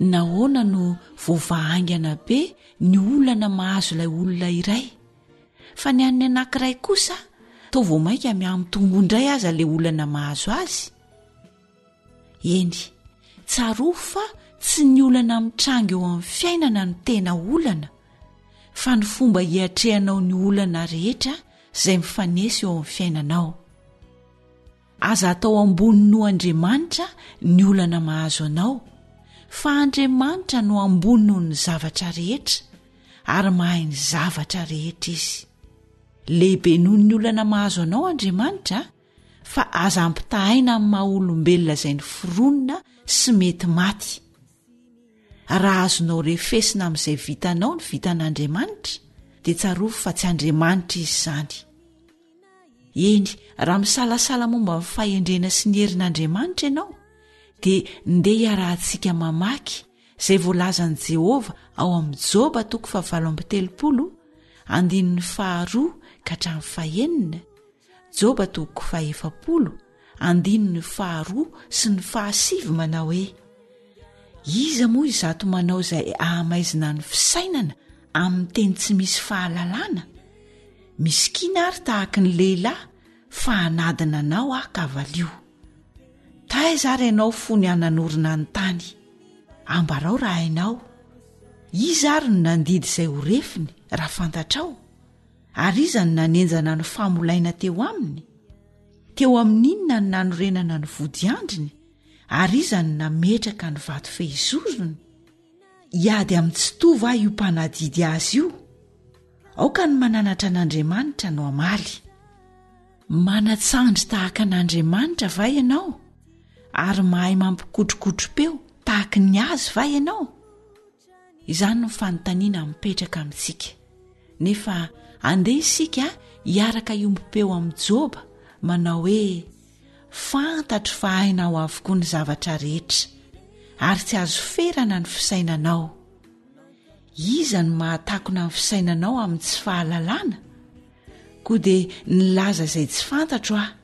Nahoana no voavaha haingana be ny olana mahazo ilay olona iray, fa ny an'ny anankiray kosa toa vao mainka miha-mitombo indray aza ilay olana mahazo azy? Eny, tsarovy fa tsy ny olana mitranga eo amin'ny fiainana no tena olana, fa ny fomba hiatrehanao ny olana rehetra izay mifanesy eo amin'ny fiainanao. Aza atao ambony noho Andriamanitra ny olana mahazo anao, fa Andriamanitra no ambony noho ny zavatra rehetra, ary mahay ny zavatra rehetra Izy. Lehibe noho ny olana mahazo anao Andriamanitra, fa aza ampitahaina amin'ny maha olombelona izay niforonina sy mety maty. Raha azonao refesina amin'izay vitanao ny vitan'Andriamanitra, dia tsarovy fa tsy Andriamanitra Izy izany. Eny, raha misalasala momba ny fahendrena sy ny herin'Andriamanitra ianao, dia ndeha hiarahantsika mamaky izay voalazan'i Jehovah ao amin'ny Joba toko fahavalo amby telopolo, andininy faharoa ka hatramin'ny fahenina, Joba toko fahefapolo. andininy faharoa sy ny fahasivy manao hoe iza moa izato manao izay ahamaizina ny fisainana amin'ny teny tsy misy fahalalana misikina ary tahaka ny lehilahy fa hanadina anao aho kavalio taiza ary ianao fony hananorina ny tany ambarao raha hainao iza ary no nandidy izay ho refiny raha fantatrao ary iza no nanenjana ny famolaina teo aminy Teo amin'inona ny nanorenana ny vodiandriny, ary iza no nametraka ny vato fehizorony? Hiady amin'ny tsy toa va io mpanadidy azy io? Aoka ny mananatra an'Andriamanitra no hamaly. Manan-tsandry tahaka an'Andriamanitra va ianao, ary mahay mampikotrokotro-peo tahaka ny Azy va ianao? Izany no fanontaniana mipetraka amintsika. Nefa andeha isika hiaraka hiombom-peo amin'i Joba manao hoe, Fantatro fa hainao avokoa ny zavatra rehetra, ary tsy azo ferana ny fisainanao. Iza no mahatakona ny fisainanao amin'ny tsy fahalalana? Koa dia nilaza izay tsy fantatro aho,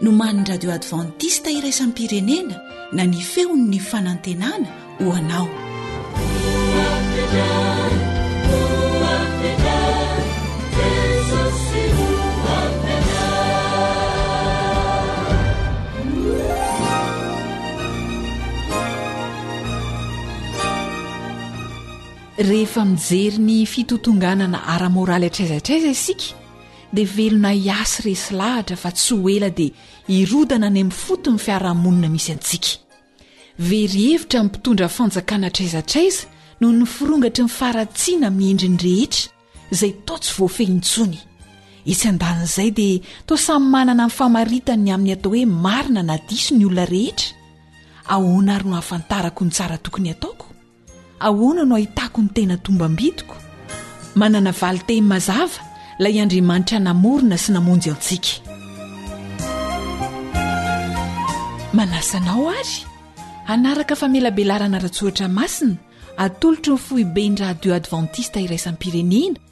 nomanin'ny radio advantista iraisam-pirenena na ny feon'ny fanantenana ho anao rehefa mijery ny fitotonganana ara-moraly atraiza atraiza isika dia velona hiasy resy lahatra fa tsy ho ela dia hirodana any amin'ny foto ny fiarahamonina misy antsika. Very hevitra ny mpitondra fanjakana hatraiza hatraiza noho ny firongatry ny faharatsiana amin'ny endriny rehetra izay toa tsy voafehy intsony. Etsy an-danin'izay dia toa samy manana ny famaritany ny amin'ny atao hoe marina na diso ny olona rehetra. Ahoana ary no hahafantarako ny tsara tokony hataoko? Ahoana no ahitako ny tena tombam-bidiko? Manana valin-teny mazava ilay Andriamanitra namorona sy namonjy antsika. Manasa anao àry hanaraka famelabelarana ara-tsoratra masina atolotry ny foiben'ny Radio Advantista Iraisam-pirenena,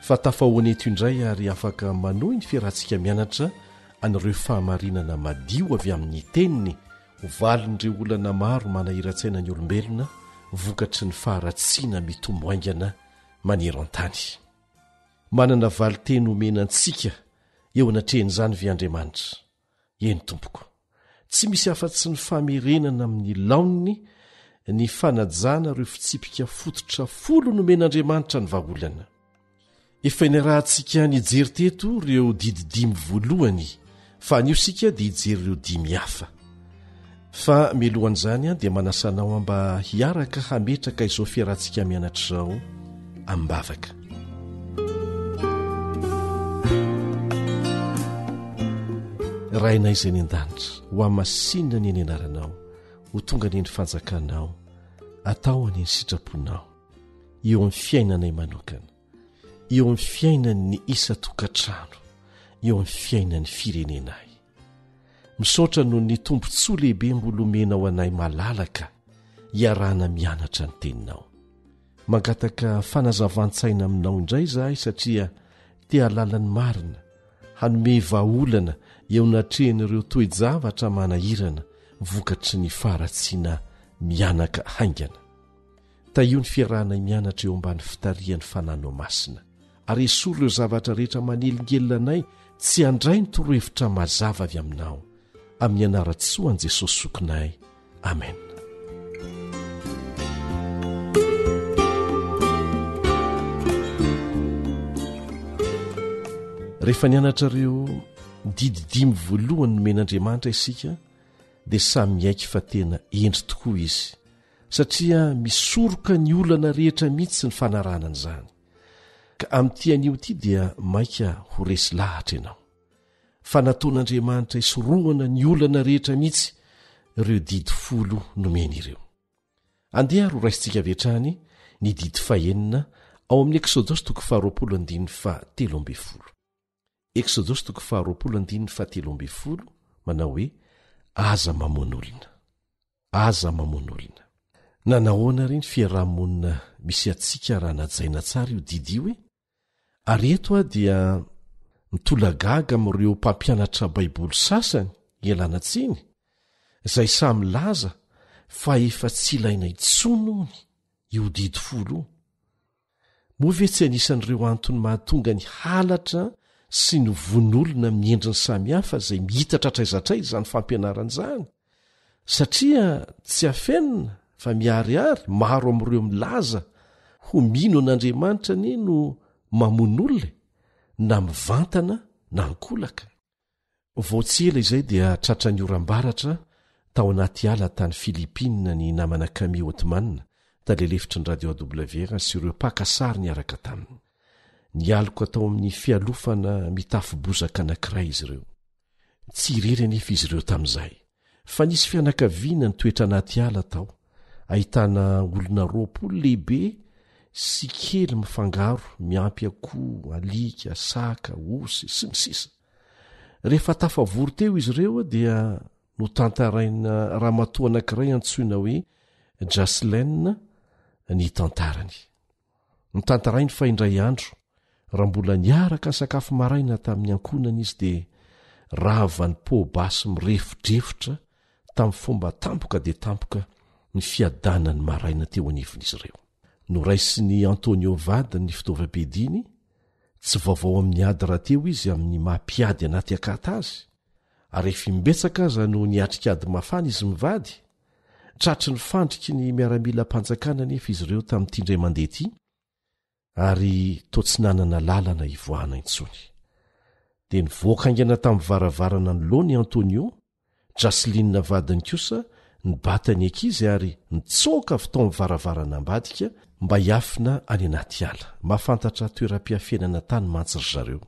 Fa tafahoana eto indray ary afaka manohy ny fiarahantsika mianatra an'ireo fahamarinana madio avy amin'ny Teniny ho valin'ireo olana maro manahiran-tsaina ny olombelona vokatry ny faharatsiana mitombo haingana maneran-tany. Manana valin-teny homena antsika eo anatrehan'izany ve Andriamanitra? Eny tompoko. Tsy misy afa-tsy ny famerenana amin'ny laoniny ny fanajana ireo fitsipika fototra folo nomen'Andriamanitra ny vahaolana. Efa niarahantsika nijery teto ireo didy dimy voalohany fa anio isika dia hijery ireo dimy hafa. Fa milohan'izany aho dia manasa anao mba hiaraka hametraka izao fiarahantsika mianatra izao am-bavaka. Rainay izay ny an-danitra, ho hamasinina ny eny anaranao, ho tonga ny eny fanjakanao, atao any ny sitraponao, eo amin'ny fiainanay manokana. eo amin'ny fiainan'ny isan-tokantrano, eo amin'ny fiainan'ny firenenay. Misaotra noho ny tombontsoa lehibe mbola omenao anay malalaka hiarahana mianatra ny teninao. Mangataka fanazavan-tsaina aminao indray izahay satria te halala ny marina, hanome vahaolana eo anatrehan'ireo toe-javatra manahirana vokatry ny faharatsiana mianaka haingana. Tahio ny fiarahanay mianatra eo ambany fitarihan'ny fananao masina, ary esory ireo zavatra rehetra manelingelina anay tsy handray ny torohevitra mazava avy aminao, amin'ny anaran-tsoan'i Jesosy Zokinay, amena. Rehefa nianatra ireo didy dimy voalohany nomen'Andriamanitra isika dia samy miaiky fa tena hendry tokoa izy satria misoroka ny olana rehetra mihitsy ny fanarahana an'izany ka amin'ity anio ity dia mainka ho resy lahatra ianao fa nataon'andriamanitra isorohana ny olana rehetra mihitsy ireo didy folo nomeny ireo andeha ry ho raisintsika avy hatrany ny didy fahenina ao amin'ny eksodosy toko faharoapolo andininy fa telo ambe folo Eksodosy toko faharoapolo andininy fahatelo ambin'ny folo manao hoe aza mamono olona aza mamono olona na nahoana ary ny fiarahamonina misy antsika raha najaina tsara io didy io e ary eto aho dia mitolagaga amin'ireo mpampianatra baiboly sasany ialana tsiny izay samy laza fa efa tsy ilaina intsony ony io didy folo io Moa ve tsy anisan'ireo antony mahatonga ny halatra sy ny vononolona amin'ny endriny samihafa izay mihitatra hatraiza hatraiza izany fampianarana izany? Satria tsy afenina fa miharihary, maro amin'ireo milaza ho mino an'Andriamanitra anie no mamono olona e, na mivantana na an-kolaka. Vao tsy ela izay dia tratran'ny oram-baratra tao anaty ala tany Philippines ny namana Kami Othman, tale lefitry ny Radio AWR sy ireo mpaka sary niaraka taminy. Nialoka tao amin'ny fialofana mitafo bozaka anankiray izy ireo. Tsy irery anefa izy ireo tamin'izay. fa nisy fianakaviana nitoetra anaty ala tao, ahitana olona roapolo lehibe sy kely mifangaro miampy akoho, alika, saka, osy, sy ny sisa Rehefa tafavory teo izy ireo dia notantaraina ramatoa anankiray antsoina hoe Jaslene ny tantarany. Notantarainy fa indray andro, raha mbola niaraka sakafo maraina tamin'ny ankohonany izy dia rava ny pot basy mirefodrefotra tamin'ny fomba tampoka dia tampoka ny fiadanany maraina teo anivon'izy ireo. Noraisin'i Antonio vadiny ny fitaovam-piadiany, tsy vaovao amin'ny ady rahateo izy amin'ny maha mpiady anaty akata azy, ary efa imbetsaka aza no niatrika ady mafana izy mivady, Tratry ny fandriky ny miaramilam-panjakana anefa izy ireo tamin'ity indray mandeha ity ary toa tsy nanana lalana hivoahana intsony. Dia nivoaka haingana tamin'ny varavarana anoloany i Antonio, Jaslyne vadiny kosa nibata ny ankizy ary nitsoaka avy tao amin'ny varavarana ambadika mba hiafina any anaty ala. Mahafantatra toeram-piafenana tany mantsy ry zareo.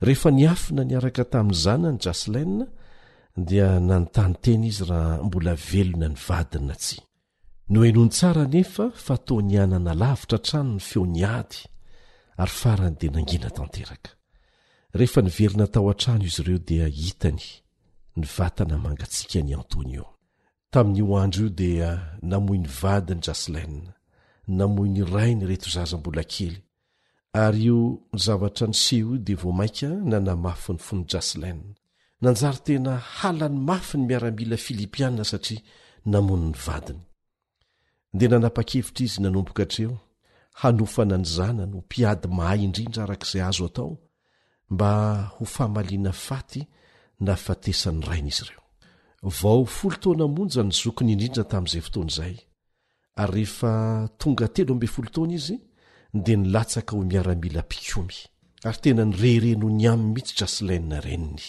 Rehefa niafina niaraka tamin'ny zanany Jaslene dia nanontany tena izy raha mbola velona ny vadiny na tsia. Nohenoiny tsara anefa fa toa nihanana lavitra hatrany ny feon'ny ady ary farany dia nangina tanteraka. Rehefa niverina tao an-trano izy ireo dia hitany ny vatana mangatsiakan'i Antonio. Tamin'io andro io dia namoy ny vadiny Jaslene, namoy ny rainy ireto zaza mbola kely Ary io zavatra niseho io dia vao mainka nanamafy ny fon'i Jaslyn. Nanjary tena halany mafy ny miaramila Filipiana satria namono ny vadiny. Dia nanapa-kevitra izy nanomboka hatreo hanofana ny zanany ho mpiady mahay indrindra araka izay azo atao mba ho famaliana faty nahafatesan'ny rainy izy ireo. Vao folo taona monja ny zokiny indrindra tamin'izay fotoana izay. Ary rehefa tonga telo ambin'ny folo taona izy dia nilatsaka ho miaramila mpikomy. Ary tena nirehareha noho ny aminy mihitsy Jaslene reniny.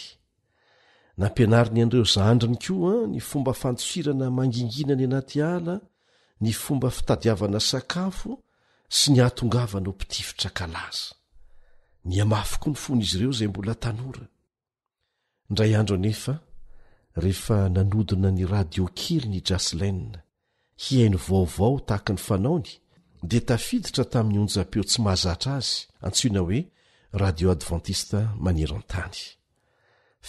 Nampianariny an'ireo zandriny koa ny fomba fandosirana mangingina any anaty ala, ny fomba fitadiavana sakafo sy ny hahatongavana ho mpitifitra kalaza. Nihamafy koa ny fon'izy ireo izay mbola tanora. Indray andro anefa, rehefa nanodina ny radio keliny i Jaslyn hihaino vaovao tahaka ny fanaony, dia tafiditra tamin'ny onjam-peo tsy mahazatra azy antsoina hoe Radio Advantista Maneran-tany.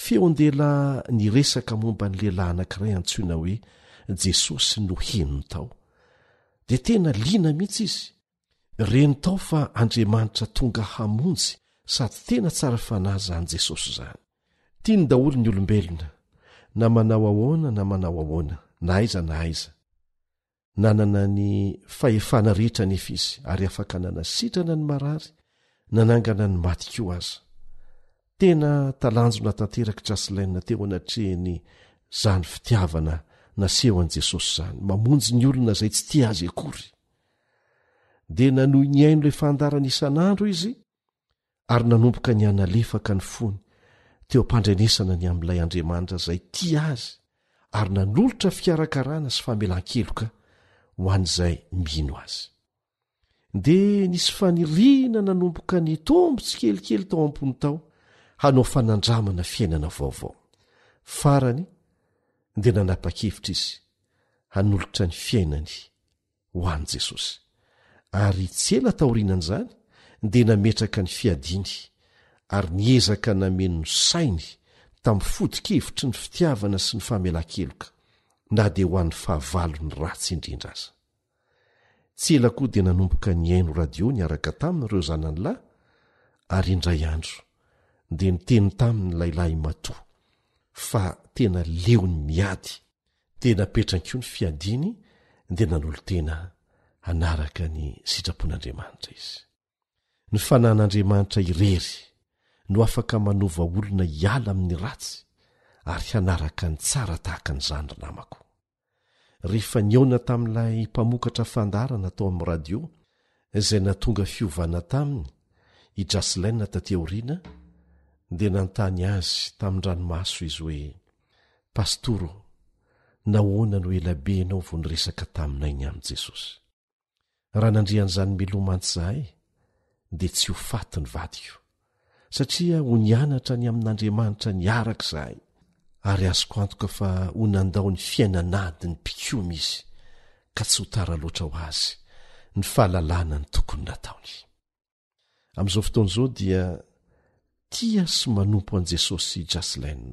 Feon-dehilahy niresaka momba ny lehilahy anankiray antsoina hoe Jesosy no henony tao. Dia tena liana mihitsy izy Reny tao fa Andriamanitra tonga hamonjy sady tena tsara fanahy izany Jesosy izany. Tiany daholo ny olombelona, na manao ahoana na manao ahoana, na aiza na aiza. Nanana ny fahefana rehetra anefa izy ary afaka nanasitrana ny marary, nanangana ny maty koa aza. Tena talanjona tanterak'i Chaslene teo anatrehany izany fitiavana nasehon'i Jesosy izany, mamonjy ny olona izay tsy tia azy akory. dia nanohy nihaino ilay fandarana isan'andro izy ary nanomboka ny hanalefaka ny fony teo am-pandrenesana ny amin'ilay Andriamanitra izay tia azy ary nanolotra fikarakarana sy famelan-keloka ho an'izay mino azy. Dia nisy faniriana nanomboka ny tombo tsikelikely tao am-pony tao hanao fanandramana fiainana vaovao. Farany dia nanapa-kevitra izy hanolotra ny fiainany ho an'i Jesosy. Ary tsy ela taorianan'izany, dia nametraka ny fiadiany ary niezaka nameno ny sainy tamin'ny foto-kevitry ny fitiavana sy ny famelan-keloka, na dia ho an'ny fahavalony ratsy indrindra aza. Tsy ela koa dia nanomboka nihaino radio niaraka taminy ireo zanany lahy, ary indray andro dia niteny taminy ilay lahimatoa fa tena leony miady. dia napetrany koa ny fiadiany dia nanolo-tena hanaraka ny sitrapon'Andriamanitra izy. Ny fanan'Andriamanitra irery no afaka manova olona hiala amin'ny ratsy ary hanaraka ny tsara tahaka an'izany ry namako. Rehefa nihaona tamin'ilay mpamokatra fandaharana tao amin'ny radio izay natonga fiovana taminy i Jaslene taty aoriana dia nanontany azy tamin-dranomaso izy hoe, Pastora ô, nahoana no ela be ianao vao niresaka taminay ny amin'i Jesosy? Raha nandre an'izany mialoha mantsy izahay, dia tsy ho faty ny vadiko, satria ho nianatra ny amin'Andriamanitra niaraka izahay, ary azoko antoka fa ho nandao ny fiainan'adiny mpikomy izy, ka tsy ho tara loatra ho azy ny fahalalana ny tokony nataony. Amin'izao fotoana izao dia tia sy manompo an'i Jesosy i Jaslyn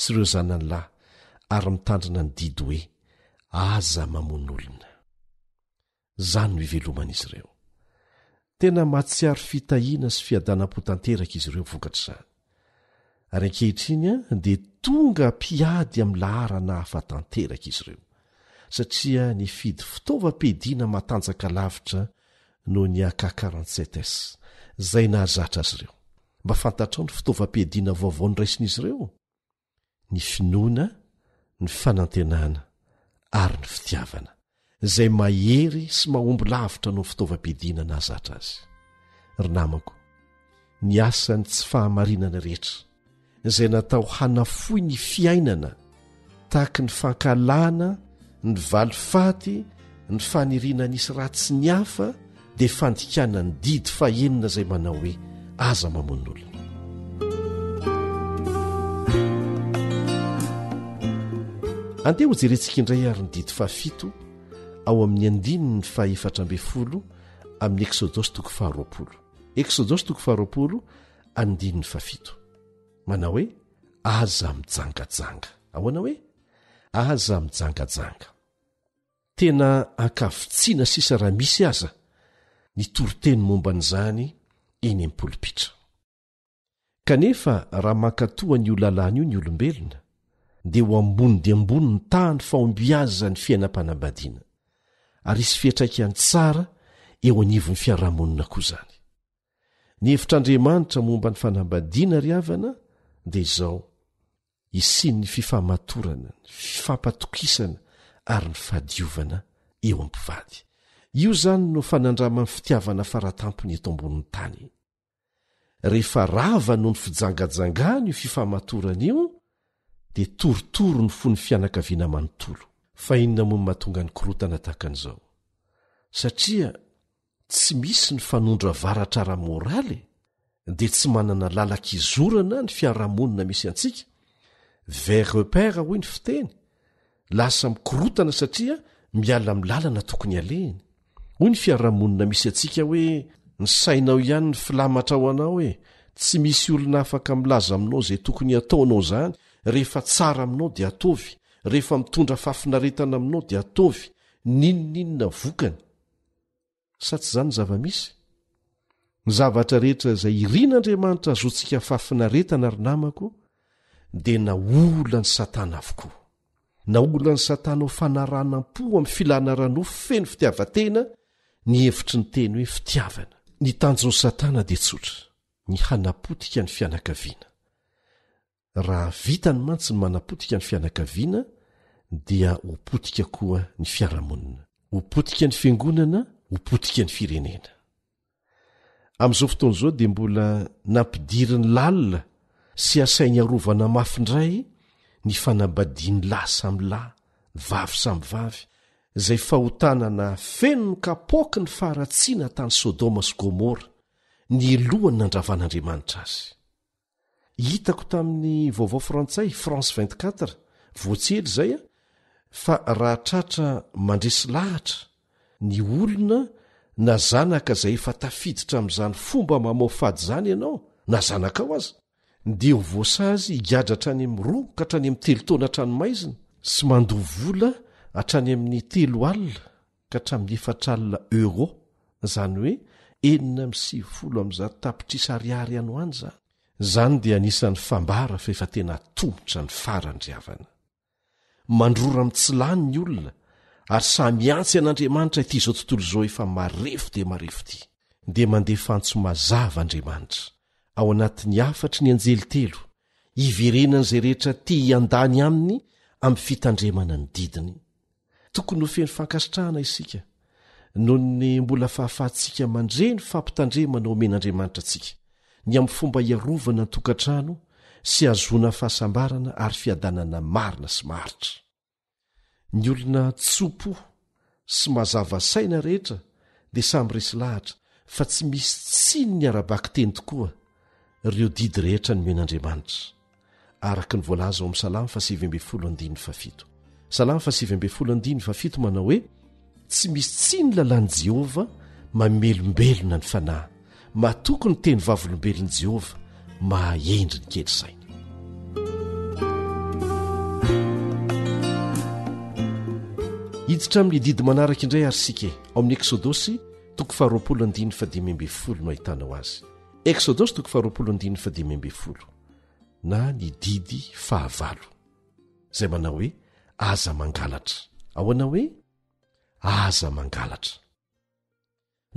sy ireo zanany lahy ary mitandrina ny didy hoe aza mamono olona. Izany no iveloman'izy ireo. Tena mahatsiaro fitahiana sy fiadanam-po tanteraka izy ireo vokatr'izany. Ary ankehitriny dia tonga mpiady amin'ny laharana hafa tanteraka izy ireo, satria nifidy fitaovam-piadiana matanjaka lavitra noho ny AK-47 S, izay nahazatra azy ireo. Mba fantatrao ny fitaovam-piadiana vaovao noraisin'izy ireo? ny finoana, ny fanantenana ary ny fitiavana, izay mahery sy mahomby lavitra noho ny fitaovam-piadiana nahazatra azy. Ry namako, ny asan'ny tsy fahamarinana rehetra, izay natao hanafoy ny fiainana, tahaka ny fankahalana, ny valifaty ny faniriana nisy raha tsy ny hafa dia fandikana ny didy fahenina izay manao hoe aza mamonolona andeha ho jerentsika indray ary ny didy fahafito ao amin'ny andiny ny fahefatra ambe folo amin'ny eksodosy toko faharoapolo eksodosy toko faharoapolo andininy fafito manao hoe aza mijangajanga ahoana hoe aza mijangajanga tena ankavitsiana sisa raha misy aza ny toriteny momba an'izany eny am'polipitra kanefa raha mankatoha an'io lalàna io ny olombelona dia ho ambony dia ambony ny tahany fahombiaza ny fiainam-panambadiana ary isy fiatraika any tsara eo anivon'ny fiarahamonina koa izany ny hevitr'andriamanitra momba ny fanambadiana ry havana dia izao isian'ny fifamatorana ny fifampatokisana ary ny fadiovana eo ampivady io zany no fanandraman'ny fitiavana faratampony eto ambonin'ny tany rehefa rava noho ny fijangajangany io fifamatorana io dia torotoro ny fony fianakaviana manontolo fa inona moa mahatonga ny korotana tahaka an'izao satria tsy misy ny fanondra varatra ara-moraly dia tsy manana lalan-kizorana ny fiarahamonina misy antsika ver repère hoy ny fiteny lasa mikorotana satria miala amin'ny lalana tokony alehiny hoy ny fiarahamonina misy antsika hoe ny sainao ihany ny filamatra ao anao e tsy misy olona afaka milaza aminao izay tokony ataonao izany rehefa tsara aminao dia ataovy rehefa mitondra fahafinaretana aminao dia ataovy ninoninona vokany Sa tsy izany ny zava-misy? Ny zavatra rehetra izay irin'Andriamanitra hazoantsika fahafinaretana, ry namako, dia naolan'i Satana avokoa. Naolan'i Satana ho fanaranam-po amin'ny filana ara-nofo feno fitiavan-tena ny hevitry ny teny hoe fitiavana. Ny tanjon'i Satana dia tsotra, ny hanapotika ny fianakaviana. Raha vitany mantsy ny manapotika ny fianakaviana dia ho potika koa ny fiarahamonina. Ho potika ny fiangonana, ho potika ny firenena. Amin'izao fotoana izao dia mbola nampidiriny lalina sy asainy arovana mafy indray ny fanambadian'ny lahy samy lahy, vavy samy vavy, izay fahotana nahafeno ny kapoaky ny faharatsiana tany Sodoma sy Gomora, nialohan'ny nandravan'Andriamanitra azy. Hitako tamin'ny vaovao frantsay, France 24, voatsely izay an, fa raha tratra mandresy lahatra ny olona na zanaka izay efa tafiditra amin'izany fomba mamao fady izany ianao, na zanakao aza, dia ho voasazy higadra hatrany amin'ny roa ka hatrany amin'ny telo taona an-tranomaizina sy mandoa vola hatrany amin'ny telo alina ka hatramin'ny efatra alina euros, izany hoe enina amby sivifolo amby zato tapitrisa ariary any ho any izany. Izany dia anisan'ny fambara fa efa tena atomotra ny farany ry havana. Mandrora amin'ny tsy lany ny olona ary sahy mihantsy an'Andriamanitra ity izao tontolo izao efa marefo dia marefo ity. Dia mandefa antso mazava Andriamanitra, ao anatin'ny hafatry ny anjely telo, hiverenan'izay rehetra te hiandany aminy amin'ny fitandremana ny didiny, Tokony ho feno fankasitrahana isika noho ny mbola fahafahantsika mandre ny fampitandremana omen'Andriamanitra antsika ny amin'ny fomba hiarovana ny tokantrano sy hahazoana fahasambarana ary fiadanana marina sy maharitra. Ny olona tso-po sy mazava saina rehetra dia samy resy lahatra fa tsy misy tsiny ny ara-bakiteny tokoa ireo didy rehetra nomen'Andriamanitra araka ny voalaza ao amin'ny salamo fa sivy ambin'ny folo andininy fafito salamo fa sivy ambin'ny folo andininy fafito manao hoe tsy misy tsy ny lalàn'i jehovah mamelombelona ny fanahy matoky ny teny vavolombelon'i jehovah mahahendry ny kely saina hiditra amin'ny didy manaraka indray ary sika ao amin'ny eksodosy toko faharoapolo andininy fadimy ambin'ny folo no ahitana ho azy eksodosy toko faharoapolo andininy fadimy ambin'ny folo na ny didy fahavalo izay manao hoe aza mangalatra ahoana hoe aza mangalatra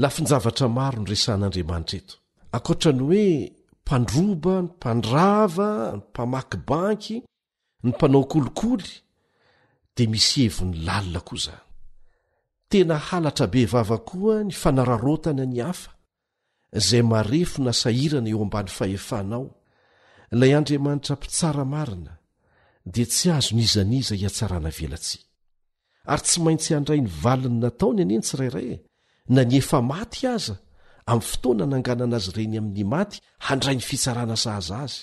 lafin-javatra maro ny resan'andriamanitra eto ankoatra ny hoe mpandroba ny mpandrava ny mpamaky banky Ny mpanao kolikoly dia misy heviny lalina koa izany. Tena halatra be vava koa ny fanararaotana ny hafa, izay marefo na sahirana eo ambany fahefanao. Ilay Andriamanitra mpitsara marina dia tsy azony iza n'iza hihatsarana velatsihy. Ary tsy maintsy handray ny valiny nataony anie ny tsirairay e! Na ny efa maty aza, amin'ny fotoana ananganana azy ireny amin'ny maty, handray ny fitsarana sahaza azy.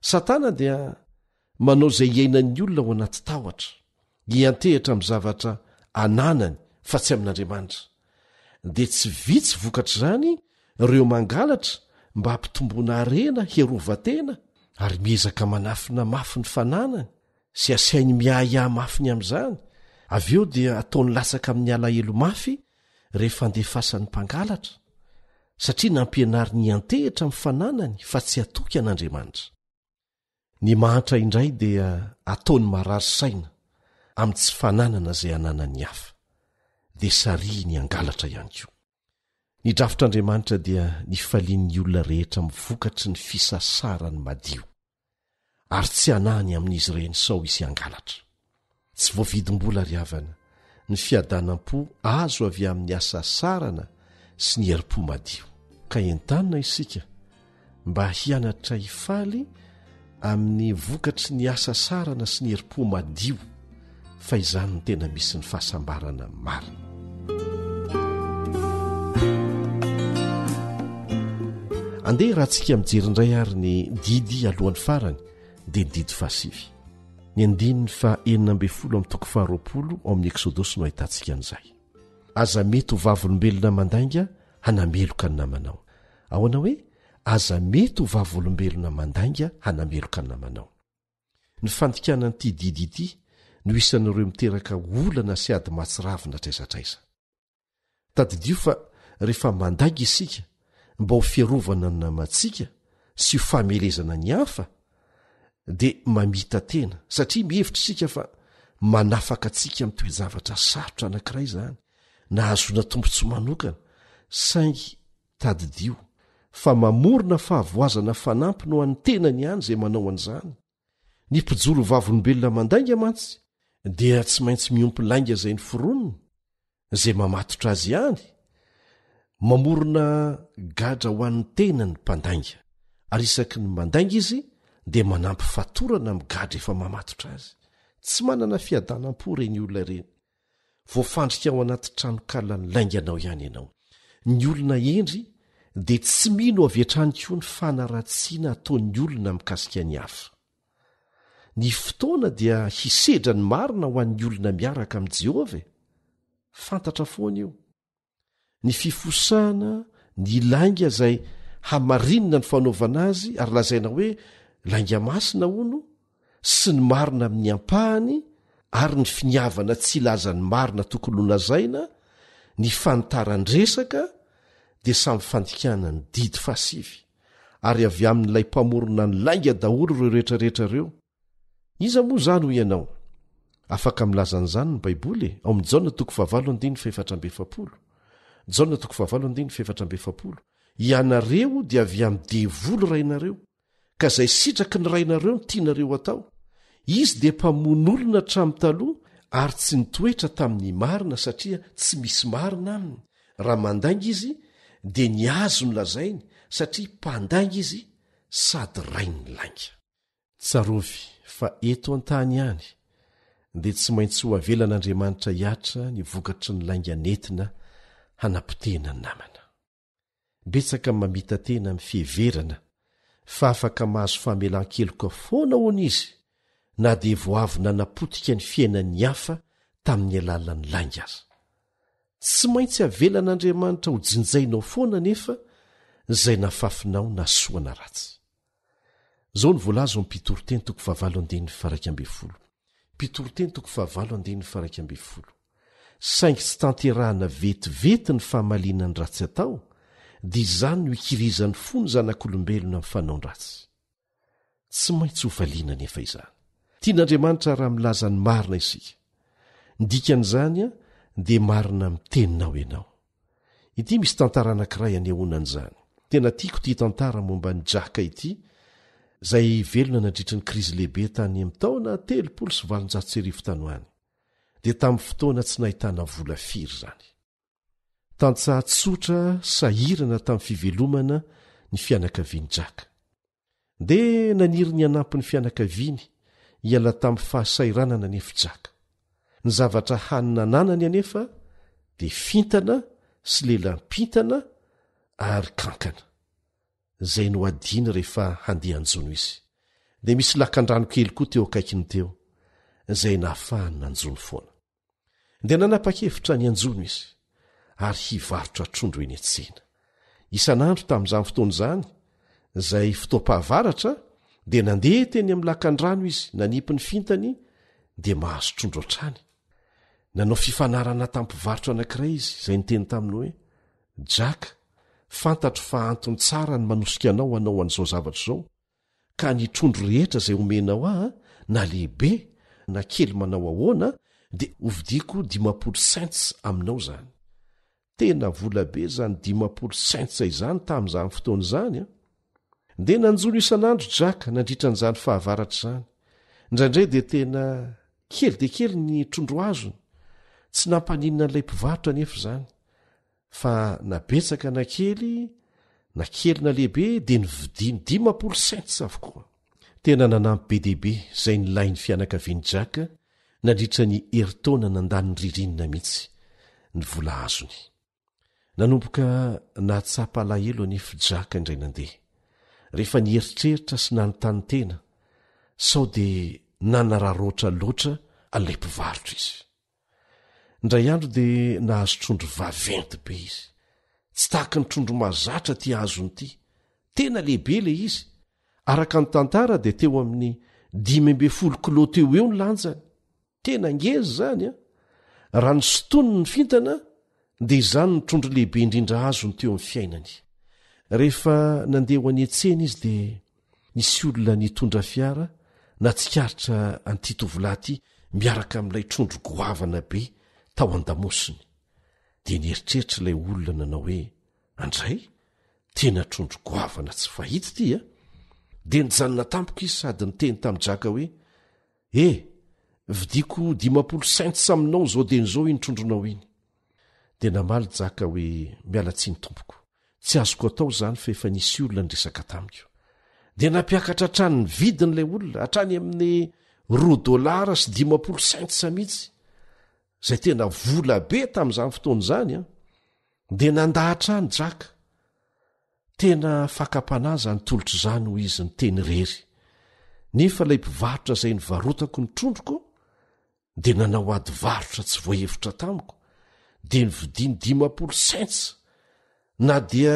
Satana dia manao izay iainan'ny olona ao anaty tahotra, hiantehitra amin'ny zavatra ananany fa tsy amin'Andriamanitra. Dia tsy vitsy vokatr'izany ireo mangalatra mba hampitomboana harena, hiarovan-tena, ary miezaka manafina mafy ny fananany sy asainy miahiahy mafy ny amin'izany, avy eo dia ataony latsaka amin'ny alahelo mafy rehefa andefasan'ny mpangalatra, satria nampianariny hiantehitra amin'ny fananany fa tsy hatoky an'Andriamanitra. Ny mahantra indray dia ataony marary saina amin'ny tsy fananana izay ananan'ny hafa, dia sarihiny hangalatra ihany koa. Ny drafitr'Andriamanitra dia nifalian'ny olona rehetra amin'ny vokatry ny fisasarany madio. ary tsy hanahy ny amin'izy ireny sao hisy hangalatra. Tsy voavidim-bola ry havana ny fiadanam-po azo avy amin'ny asa sarana sy ny herim-po madio. Ka entanina isika mba hianatra hifaly amin'ny vokatry ny asa sarana sy ny herim-po madio. fa izany no tena misy ny fahasambarana marina andeha raha ntsika mijery indray ary ny didy alohan'ny farany dia ny didy fahasivy ny andininy fa enina mbe folo amin'ny toko faharoapolo ao amin'ny eksodosy no hahitantsika an'izay aza mety ho vavolombelona mandainga hanameloka ny namanao aoana hoe aza mety ho vavolombelona mandainga hanameloka ny namanao Ny fandikana an'ity didy ity no isan'ireo miteraka olana sy ady mahatsiravina hatraiza hatraiza. Tadidio fa rehefa mandainga isika mba ho fiarovana ny namantsika sy ho famelezana ny hafa dia mamita tena satria mihevitra isika fa manafaka antsika amin'ny toe-javatra sarotra anankiray izany na hahazoana tombontsoa manokana saingy Tadidio fa mamorona fahavoazana fanampiny ho an'ny tenany ihany izay manao an'izany. Ny mpijoro ho vavolombelona mandainga mantsy dia tsy maintsy miompy lainga izay noforoniny, izay mamatotra azy ihany. Mamorona gadra ho an'ny tenany ny mpandainga, ary isaky ny mandainga izy dia manampy fatorana amin'ny gadra efa mamatotra azy. Tsy manana fiadanam-po ireny olona ireny. Voafandrika ao anaty tranonkala nilainganao ihany ianao. Ny olona hendry dia tsy mino avy hatrany koa ny fanaratsiana ataon'ny olona mikasika ny hafa. Ny fotoana dia hisedra ny marina ho an'ny olona miaraka amin'i Jehovah e! Fantatra foana io. ny fifosahana ny lainga izay hamarinina ny fanaovana azy ary lazaina hoe lainga masina hono sy ny marina amin'ny ampahany ary ny finiavana tsy ilaza ny marina tokony holazaina ny fanitaran-dresaka dia samy fandikana ny didy fahasivy ary avy amin'ilay mpamorona ny lainga daholo ireo rehetrarehetra ireo Iza moa izany hoy ianao? Afaka milaza an'izany ny Baiboly e! Ao amin'ny Jaona toko fahavalo andininy fahefatra amby efapolo. Jaona toko fahavalo andininy fahefatra amby efapolo. Ianareo dia avy amin'ny devoly rainareo, ka izay sitraky ny rainareo no tianareo hatao. Izy dia mpamono olona hatramin'ny taloha ary tsy nitoetra tamin'ny marina satria tsy misy marina aminy. Raha mandainga izy dia ny azy no lazainy satria mpandainga izy sady rain'ny lainga. Tsarovy fa eto an-tany ihany dia tsy maintsy ho avelan'Andriamanitra hihatra ny vokatry ny lainga nentina hanapotehina ny namana. Betsaka ny mamita-tena amin'ny fiheverana fa afaka mahazo famelan-keloka foana hono izy na dia vao avy nanapotika ny fiainan'ny hafa tamin'ny alalan'ny lainga aza. Tsy maintsy avelan'Andriamanitra hojinjainao foana anefa izay nafafinao na soa na ratsy. Izao no voalaza ao amin'ny Mpitory teny toko fahavalo andininy faha iraika ambin'ny folo, Mpitory teny toko fahavalo andininy faha iraika ambin'ny folo, Saingy tsy tanterahana vetivety ny famaliana ny ratsy atao, dia izany no ikirizan'ny fo ny zanak'olombelona amin'ny fanaon-dratsy. Tsy maintsy hofaliana anefa izany. Tian'Andriamanitra raha milaza ny marina isika. Ny dikan'izany dia marina amin'ny teninao ianao. Ity misy tantara anankiray anehoana an'izany. Tena tiako ity tantara momba an'i Jack ity, izay velona nandritry ny krizy lehibe tany amin'ny taona telopolo sy valonjato sy arivo tany ho any, dia tamin'ny fotoana tsy nahitana vola firy izany. Tantsaha tsotra sahirana tamin'ny fivelomana ny fianakavian'i Jack. dia naniry ny hanampy ny fianakaviany hiala tamin'ny fahasahiranana ny efi-jaka. Ny zavatra hany nananany anefa dia fintana sy lelam-pintana ary kankana, izay nohadiany rehefa handeha hanjono izy. Dia misy lakan-drano kely koa teo akaikiny teo, izay nahafahany nanjono foana. dia nanapa-kevitra ny hanjono izy ary hivarotra trondro eny an-tsena. Isan'andro tamin'izany fotoana izany, izay fotoam-pahavaratra, dia nandeha teny amin'ny lakandrano izy nanipy ny fintany dia mahazo trondro hatrany. Nanao fifanarana tamin'ny mpivarotra anankiray izy izay niteny taminy hoe, Jack, fantatro fa antony tsara ny manosika anao hanao an'izao zavatra izao, Ka ny trondro rehetra izay omenao ahy, na lehibe, na kely manao ahoana, dia hovidiako dimampolo cents aminao izany. Tena vola be izany dimampolo cents izany tamin'izany fotoana izany an! Dia nanjono isan'andro Jack nandritra an'izany fahavaratra izany. Indraindray dia tena kely dia kely ny trondro azony. Tsy nampaninona an'ilay mpivarotra anefa izany. fa na betsaka na kely na kely na lehibe dia nividiany dimampolo cents avokoa tena nanampy be dehibe izay nilay ny fianakaviany jack nandritra ny heritaona nandany ririnina mihitsy ny vola azony nanomboka nahatsapa alahelo anefa jaka indray nandeha rehefa niheritreritra sy nanontany tena sao dia nanararoatra loatra alay mpivarotra izy Indray andro dia nahazo trondro vaventy be izy. Tsy tahaka ny trondro mahazatra aty azony ity. Tena lehibe ilay izy. Araka ny tantara dia teo amin'ny dimy ambin'ny folo kilao teo eo ny lanjany. Tena ngeza izany an! Raha ny sintoniny ny fintana dia izany ny trondro lehibe indrindra azony teo amin'ny fiainany. Rehefa nandeha ho any an-tsena izy dia Nisy olona nitondra fiara natsikaritra an'ity tovolahy ity miaraka amin'ilay trondro goavana be tao an-damosiny, dia nieritreritra ilay olona nanao hoe, Andray, tena trondro goavana tsy fahita ity a! Dia nijanona tampoka izy sady niteny tamin'i Jaka hoe, E! vidiako dimampolo cents aminao izao dieny izao iny trondronao iny. Dia namaly Jaka hoe, Miala tsiny tompoko. Tsy azoko atao izany fa efa nisy olona niresaka tamiko. Dia nampiakatra hatrany ny vidiny ilay olona, hatrany amin'ny roa dolara sy dimampolo cents mihitsy, izay tena vola be tamin'izany fotoana izany an! Dia nandà hatrany Jaka. Tena fakam-panahy izany tolotra izany hoy izy niteny irery. Nefa ilay mpivarotra izay nivarotako ny trondroko dia nanao ady varotra tsy voahevitra tamiko dia nyvidiany dimapolo cents na dia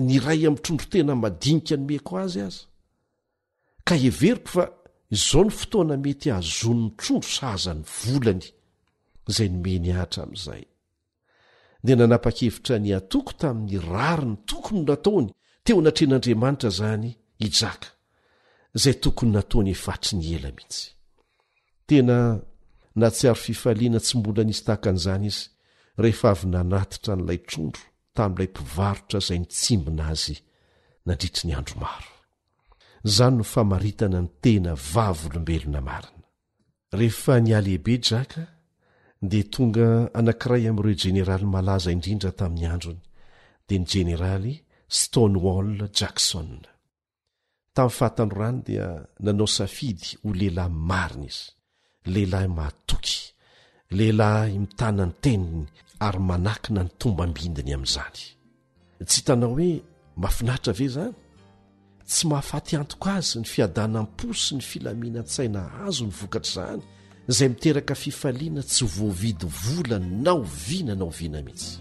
ny iray amin'ny trondro tena madinika ny meko azy aza ka heveriko fa izao ny fotoana mety hahazon'ny trondro sahaza ny volany izay nomeny ahatra amin'izay dia nanapa-kevitra ny hatoky tamin'ny rariny tokony nataony teo anatrehan'Andriamanitra izany i Jaka, izay tokony nataony efa hatry ny ela mihitsy. Tena nahatsiaro fifaliana tsy mbola nisy tahaka an'izany izy rehefa avy nanatitra an'ilay trondro tamin'ilay mpivarotra izay nitsimbina azy nandritry ny andro maro. Izany no famaritana ny tena vavolombelona marina. Rehefa nihalehibe Jaka, dia tonga anankiray amin'ireo jeneraly malaza indrindra tamin'ny androny, dia ny jeneraly Stonewall Jackson. Tamin'ny fahatanorany dia nanao safidy ho lehilahy marina izy, lehilahy mahatoky, lehilahy mitana ny teniny ary manakina ny tombam-bindiny amin'izany. Tsy hitanao hoe mahafinaritra ve izany? Tsy mahafaty antoka azy ny fiadanam-po sy ny filaminan-tsaina azo ny vokatr'izany, izay miteraka fifaliana tsy voavidy vola na oviana na oviana mihitsy.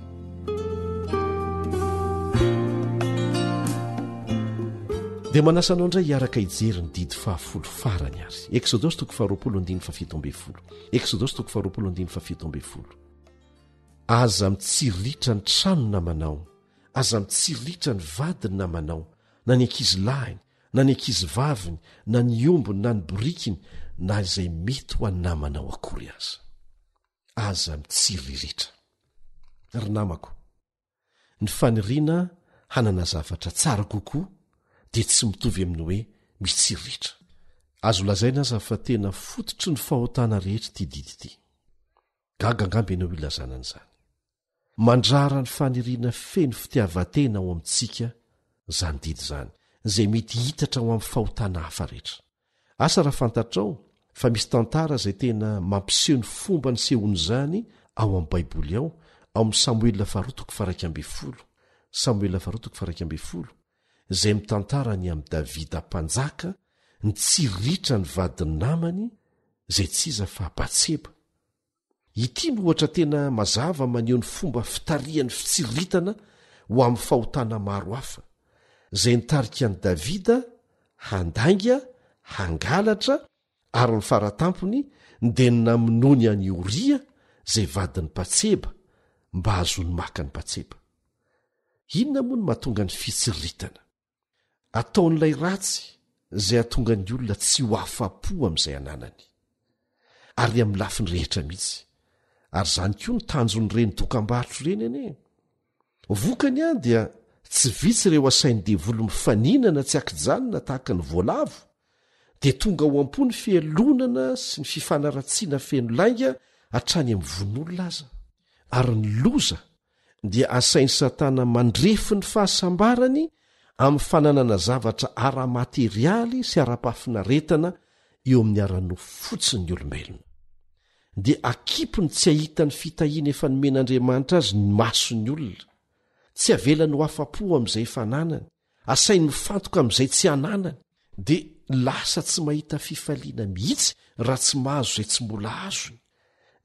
Dia manasa anao indray hiaraka hijery ny didy fahafolo farany ary. Eksodosy toko faharoapolo andininy fahafito ambin'ny folo. Eksodosy toko faharoapolo andininy fahafito ambin'ny folo. Aza mitsiriritra ny trano namanao, aza mitsiriritra ny vadiny namanao, na ny ankizy lahiny, na ny ankizy vaviny, na ny ombony, na ny borikiny, na izay mety ho an'ny namanao akory aza. Aza mitsiriritra. Ry namako, Ny faniriana hanana zavatra tsara kokoa dia tsy mitovy amin'ny hoe mitsiriretra. Azo lazaina aza fa tena fototry ny fahotana rehetra ity didy ity. Gaga angamba ianao ilazana an'izany. Mandrara ny faniriana feno fitiavan-tena ao amintsika izany didy izany, izay mety hitatra ho amin'ny fahotana hafa rehetra. Asa raha fantatrao fa misy tantara izay tena mampiseho ny fomba nisehoan'izany ao amin'ny Baiboly ao, ao amin'ny Samoela faharoa toko faharaika ambin'ny folo, Samoela faharoa toko faharaika ambin'ny folo, izay mitantara ny amin'i Davida Mpanjaka nitsiriritra ny vadin'ny namany izay tsy iza fa Batseba. Ity no ohatra tena mazava maneho ny fomba fitarihan'ny fitsiriritana ho amin'ny fahotana maro hafa, izay nitarika an'i Davida handainga, hangalatra, ary ny fara tampony dia ny namonoany an'i Oria, izay vadin'i Batseba, mba hahazoany maka an'i Batseba. Inona moa no mahatonga ny fitsiriritana? Ataon'ilay ratsy izay hahatonga ny olona tsy ho afa-po amin'izay ananany, ary amin'ny lafiny rehetra mihitsy. Ary izany koa no tanjon'ireny dokam-barotra ireny anie e! Vokany an, dia tsy vitsy ireo asain'ny devoly mifaninana tsy an-kijanona tahaka ny voalavo, dia tonga ao am-po ny fialonana sy ny fifanaratsiana feno lainga hatrany amin'ny vono olona aza. Ary ny loza dia asain'i Satana mandrefy ny fahasambarany amin'ny fananana zavatra ara-materialy sy ara-pahafinaretana eo amin'ny ara-nofo fotsiny ny olombelona. Dia akipony tsy hahita ny fitahiana efa nomen'Andriamanitra azy ny mason'ny olona. Tsy havelany ho afa-po amin'izay efa ananany, Asainy mifantoka amin'izay tsy ananany, dia lasa tsy mahita fifaliana mihitsy raha tsy mahazo izay tsy mbola azony,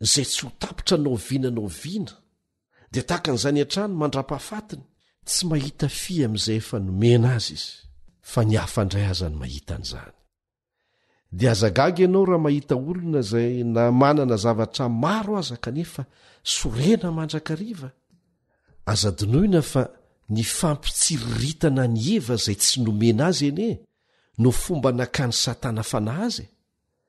izay tsy ho tapitra na oviana na oviana, dia tahaka an'izany hatrany mandra-pahafatiny. Tsy mahita fy amin'izay efa nomena azy izy, fa ny hafa indray aza no mahita an'izany. Dia aza gaga ianao raha mahita olona izay na manana zavatra maro aza kanefa sorena mandrakariva. Aza adinoina fa ny fampitsirirritana an'i Eva izay tsy nomena azy anie no fomba nakan'i Satana fanahy azy.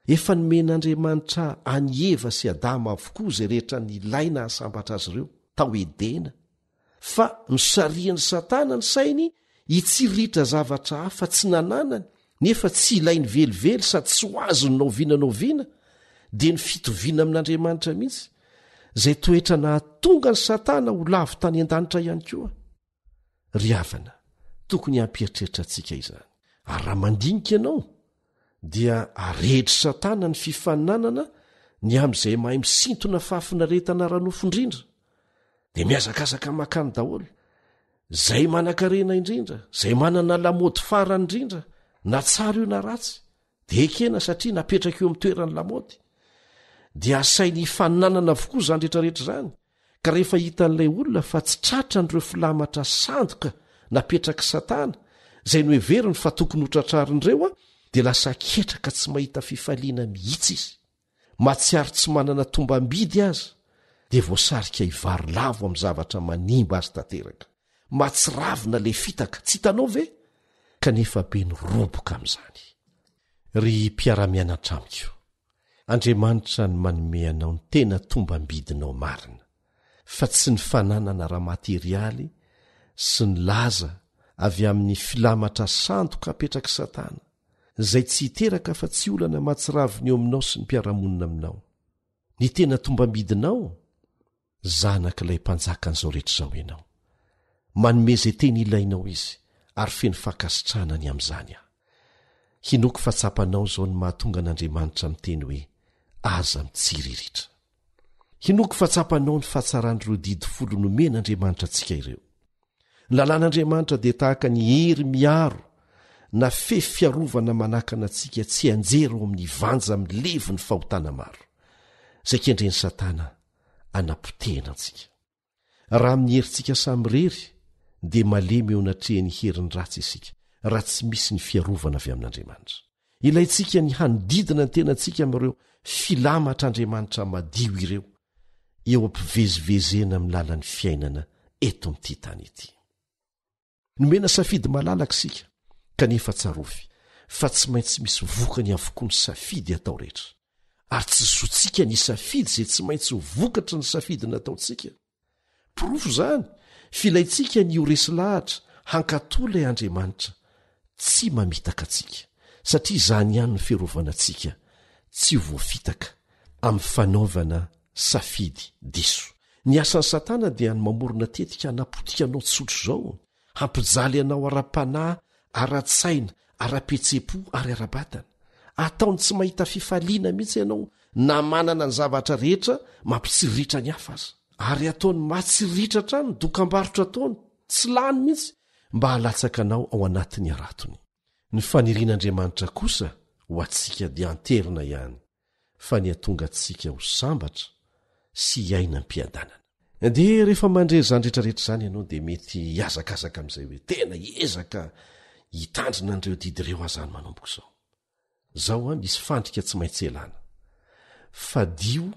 Efa nomen'Andriamanitra an'i Eva sy Adama avokoa izay rehetra nilaina hahasambatra azy ireo, tao Edena. fa nosarihan'i Satana ny sainy hitsiriritra zavatra hafa tsy nananany nefa tsy ilainy velively sady tsy ho azony na oviana na oviana, dia ny fitoviana amin'Andriamanitra mihitsy, izay toetra nahatonga an'i Satana ho lavo tany an-danitra ihany koa. Ry havana, tokony hampieritreritra antsika izany. Ary raha mandinika ianao, dia arehitr'i Satana ny fifaninanana ny amin'izay mahay misintona fahafinaretana ara-nofo indrindra, dia mihazakazaka makany daholo. Izay manan-karena indrindra, izay manana lamaody farany indrindra, na tsara io na ratsy, dia ekena satria napetraka eo amin'ny toeran'ny lamaody. Dia asainy hifaninanana avokoa izany rehetrarehetra izany, Ka rehefa hitan'ilay olona fa tsy tratra an'ireo filamatra sandoka napetrak'i Satana, izay noheveriny fa tokony hotratrariny ireo, dia lasa ketraka tsy mahita fifaliana mihitsy izy. Mahatsiaro tsy manana tombam-bidy aza, dia voasarika hivarilavo amin'ny zavatra manimba azy tanteraka. Mahatsiravina ilay fitaka, tsy hitanao ve? Kanefa be ny roboka amin'izany. Ry mpiara-mianatra amiko, Andriamanitra no manome anao ny tena tombam-bidinao marina, fa tsy ny fananana ara-materialy sy ny laza avy amin'ny filamatra sandoka apetrak'i Satana, izay tsy hiteraka afa-tsy olana mahatsiravina eo aminao sy ny mpiara-monina aminao. Ny tena tombam-bidinao? Zanak'ilay Mpanjakan'izao rehetra izao ianao. Manome izay tena ilainao izy, ary feno fankasitrahana ny amin'izany aho. Hinoako fa tsapanao izao ny mahatonga an'Andriamanitra miteny hoe, Aza mitsiriritra. Hinoako fa tsapanao ny fahatsaran'ireo didy folo nomen'Andriamanitra antsika ireo. Ny lalàn'Andriamanitra dia tahaka ny hery miaro na fefy fiarovana manakana antsika tsy hianjera ao amin'ny vanja milevon'ny fahotana maro, izay kendren'i Satana anapotehina antsika. Raha amin'ny herintsika samirery dia malemy eo anatrehan'ny heriny ratsy isika raha tsy misy ny fiarovana avy amin'Andriamanitra. Ilaintsika ny hanodidina ny tenantsika amin'ireo filamatr'Andriamanitra madio ireo eo am-pivezivezena amin'ny lalan'ny fiainana eto amin'ity tany ity. Nomena safidy malalaka isika, kanefa tsarovy fa tsy maintsy misy vokany avokoa ny safidy atao rehetra. Ary tsy zontsika ny hisafidy izay tsy maintsy ho vokatry ny safidy nataontsika. Porofo izany, filaintsika ny ho resy lahatra hankatò ilay Andriamanitra tsy mamitaka antsika, satria izany ihany no fiarovana antsika tsy ho voafitaka amin'ny fanaovana Safidy diso. Ny asan'i Satana dia ny mamorona tetika hanapotika anao tsotra izao, hampijaly anao ara-panahy, ara-tsaina, ara-pihetseham-po ary ara-batana. Ataony tsy mahita fifaliana mihitsy ianao na manana ny zavatra rehetra mampitsiriritra ny hafa aza. Ary ataony mahatsiriritra hatrany ny dokam-barotra ataony, tsy lany mihitsy, mba halatsaka anao ao anatin'ny haratony. Ny fanirian'Andriamanitra kosa ho antsika dia anterina ihany fa ny hatonga antsika ho sambatra sy hiaina am-piadanana. Dia rehefa mandre izany rehetrarehetra izany ianao dia mety hihazakazaka amin'izay hoe, Tena hiezaka hitandrina an'ireo didy ireo aho izany manomboka izao. Zao an, misy fandrika tsy maintsy elana. Fadio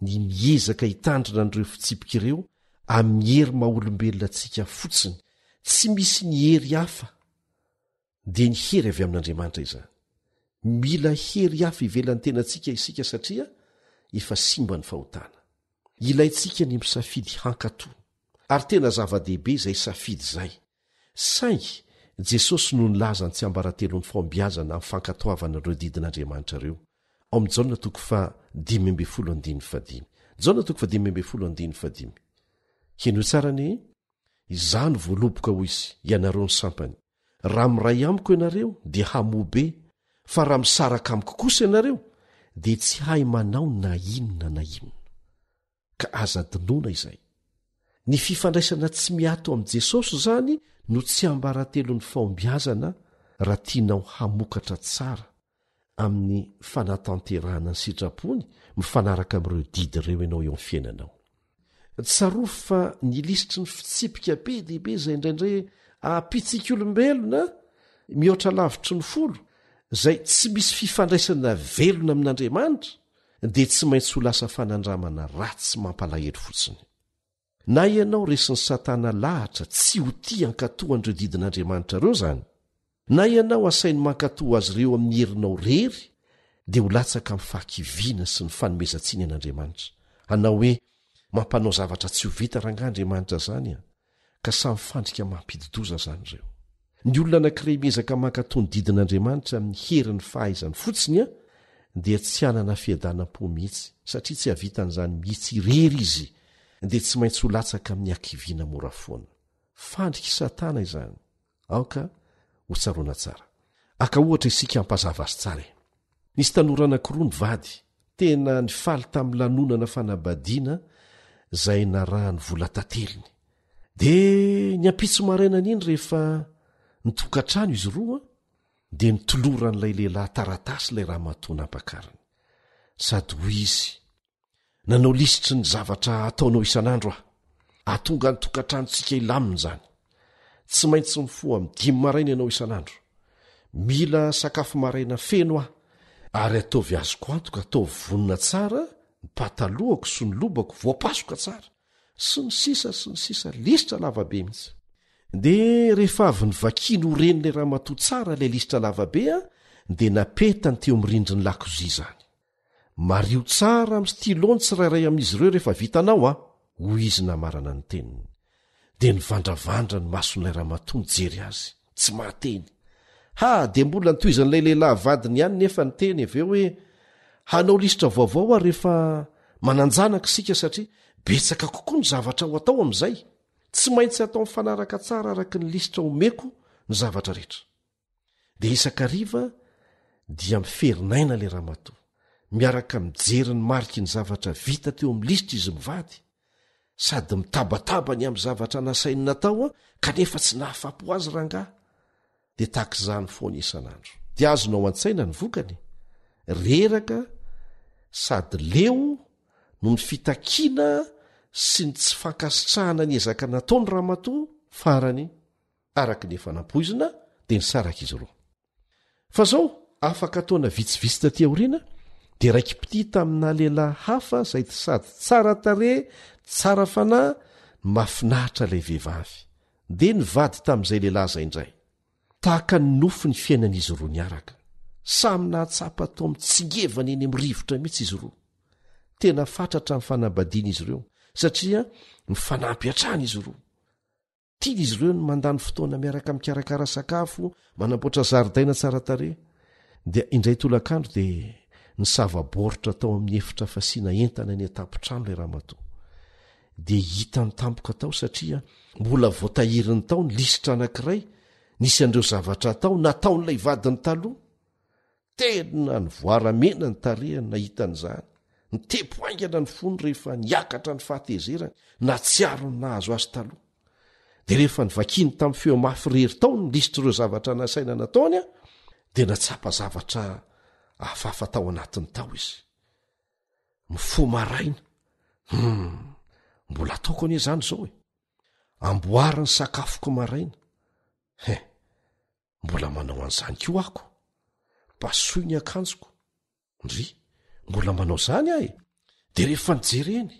ny miezaka hitandrina an'ireo fitsipika ireo amin'ny hery maha-olombelona antsika fotsiny, tsy misy ny hery hafa, dia ny hery avy amin'Andriamanitra izany. Mila hery hafa ivelan'ny tenantsika isika satria efa simba ny fahotana. Ilaintsika ny misafidy hankatò, ary tena zava-dehibe izay safidy izay. Saingy, Jesosy no nilaza ny tsiambaratelon'ny fahombiazana amin'ny fankatoavana ireo didin'Andriamanitra ireo, ao amin'ny Jaona toko fahadimy ambin'ny folo andininy fahadimy. Jaona toko fahadimy ambin'ny folo andininy fahadimy. Henoy tsara anie e! Izaho no voaloboka, hoy Izy, ianareo ny sampany. Raha miray amiko ianareo, dia hamoa be, fa raha misaraka amiko kosa ianareo, dia tsy hahay manao na inona na inona. ka aza adinoana izay ny fifandraisana tsy miato amin'i jesosy izany no tsy ambaratelon'ny fahombiazana raha tianao hamokatra tsara amin'ny fanatanterahana ny sitrapony mifanaraka amin'ireo didy ireo ianao eo amin'ny fiainanao tsaro fa ny lisitry ny fitsipika be dehibe izay indraindray ampitsik' olombelona mihoatra lavitry ny folo izay tsy misy fifandraisana velona amin'andriamanitra dia tsy maintsy ho lasa fanandramana ratsy mampalahelo fotsiny. Na ianao resin'i Satana lahatra tsy ho tia hankatò an'ireo didin'Andriamanitra ireo izany, na ianao asainy mankatò azy ireo amin'ny herinao irery, dia ho latsaka amin'ny fahakiviana sy ny fanomezan-tsiny an'Andriamanitra, hanao hoe, Mampanao zavatra tsy ho vita rangahy Andriamanitra izany an! ka samy fandrika mampidi-doza izany ireo. Ny olona anankiray miezaka mankato ny didin'Andriamanitra amin'ny herin'ny fahaizany fotsiny an, dia tsy hanana fiadanam-po mihitsy, satria tsy hahavita an'izany mihitsy irery izy, dia tsy maintsy ho latsaka amin'ny hakiviana mora foana. Fandrik'i Satana izany. Aoka ho tsaroana tsara. Aka ohatra isika hampazava azy tsara e. Nisy tanora anankiroa nivady. Tena nifaly tamin'ny lanonana fanambadiana izay narahan'ny vola tateliny. Dia ny ampitso marainany iny rehefa nitokantrano izy roa dia nitoloran'ilay lehilahy taratasy ilay ramatoa nampakariny. Sady hoy izy, Nanao lisitry ny zavatra ataonao isan'andro aho. Atonga ny tokantranontsika hilamina izany. Tsy maintsy mifoha amin'ny dimy maraina ianao isan'andro. Mila sakafo maraina feno aho ary ataovy azoko antoka ataovy vonona tsara ny patalohako sy ny lobako voapasoka tsara sy ny sisa sy ny sisa lisitra lavabe mihitsy. Dia rehefa avy nivakiany ho ren'ilay ramatoa tsara ilay lisitra lavabe aho dia napetany teo amin'ny rindrin'ny lakozia izany. Mariho tsara amin'ny stylo ny tsirairay amin'izy ireo rehefa vitanao an! hoy izy namarana ny teniny. Dia nivandravandra ny mason'ilay ramatoa nijery azy, tsy mahateny. Ha! dia mbola notohizan'ilay lehilahy vadiny ihany nefa ny teny avy eo hoe, Hanao lisitra vaovao aho rehefa manan-janaka isika satria betsaka kokoa ny zavatra ho atao amin'izay. Tsy maintsy atao mifanaraka tsara araka ny lisitra omeko ny zavatra rehetra. de isakariva dia miferin'aina le ramato miaraka mijery ny mariky ny zavatra vita teo amin'ny lisitra izy mivady sady mitabataba ny amin'ny zavatra nasainy nataoa kanefa tsy nahafapo azy rangah de tak izany foana isan'andro de azona ao an-tsaina ny vokany reraka sady leo no ny fitakiana sy ny tsy fankasitrahana ny ezaka nataony ramato farany araka ny efa nampoizina dia nisaraka izy roa fa izao afaka taona vitsivitsy taty aoriana dia raiki-pitia taminà lehilahy hafa izay ty sady tsara tare tsara fanahy ny mafinahitra ilay vehivavy dia nivady tamin'izay lehilahy izay indray tahaka ny nofo ny fiainan'izy roa ny araka samy nahatsapa tao amin'ny tsingevana eny amin'ny rivotra mihitsy izy roa tena fatratra ny fanambadian'izy ireo satria mifanampy hatrany izy roa Tian'izy ireo ny mandany fotoana miaraka mikarakara sakafo, manamboatra zaridaina tsara tarehy. Dia indray tolakandro dia nisava baoritra tao amin'ny efitra fasiana entana eny an-tampon-trano ilay ramatoa. Dia hitany tampoka tao satria mbola vao tahiriny tao ny lisitra anankiray nisy an'ireo zavatra atao nataon'ilay vadiny taloha. Tena nivoaramena ny tarehiny nahita an'izany. Nitempo haingana ny fony rehefa niakatra ny fahatezerany, nahatsiaro ny nahazo azy taloha. Dia rehefa nivakiany tamin'ny feo mafy irery tao ny lisitr'ireo zavatra nasaina nataony, dia nahatsapa zavatra hafahafa tao anatiny tao izy. Mifoha maraina. Hum, mbola ataoko anie izany izao e. Amboary ny sakafoko maraina. He, mbola manao an'izany ko ako pasoy ny akanjoko ndry mbola manao zany ah e de rehefa nyjereny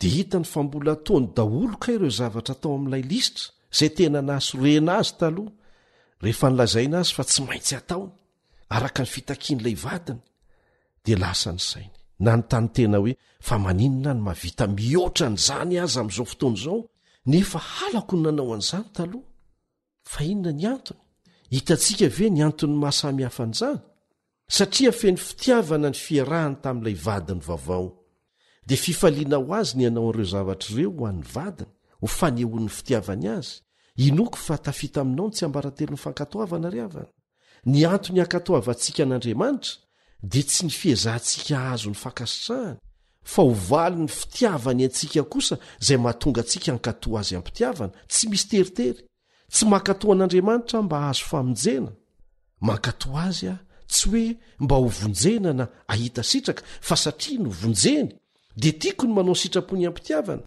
de hitany fa mbola ataony daholo ka ireo zavatra atao amin'ilay lisitra zay tena nahasorena azy taloha rehefa nylazaina azy fa tsy maintsy ataony araka ny fitakian'ilay vadiny de lasa ny sainy na ny tany tena hoe fa maninona ny mavita mihoatra nyzany aza am'izao fotoana izao nefa halako ny nanao an'izany taloha Fa inona ny antony? Hitantsika ve ny antony maha samy hafa an'izany? Satria feno fitiavana ny fiarahany tamin'ilay vadiny vaovao, dia fifaliana ho azy ny hanao an'ireo zavatra ireo ho an'ny vadiny, ho fanehoan'ny fitiavany azy, Inoako fa tafita aminao ny tsiambaratelon'ny fankatoavana ry havana. Ny antony hankatoavantsika an'Andriamanitra dia tsy ny fiezahantsika hahazo ny fankasitrahany, fa ho valin'ny fitiavany antsika kosa izay mahatonga antsika hankatò azy am-pitiavana, tsy misy teritery. Tsy mankatò an'Andriamanitra aho mba hahazo famonjena. Mankatò azy aho, tsy hoe mba hovonjena na hahita sitraka, fa satria novonjeny dia tiako ny manao sitrapo ny ampitiavana